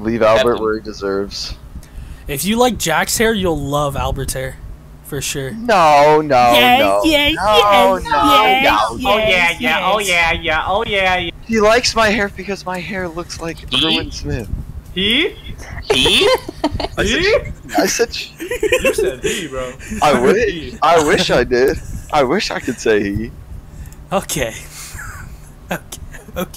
Leave Albert where he deserves. If you like Jack's hair, you'll love Albert's hair, for sure. No, no, yes, no. Yes, no, yeah, no, yes, oh, no. Oh yeah, Yes, oh, yeah, oh yeah, yeah, oh yeah, yeah. He likes my hair because my hair looks like He? Erwin Smith. He? He? I He? said, I said, You said he, bro. I wish, I wish I did. I wish I could say he. Okay. okay. Okay.